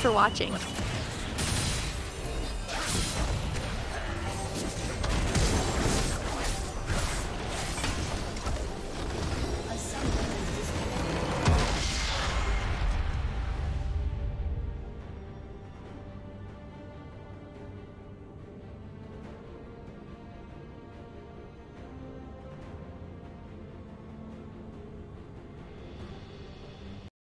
For watching.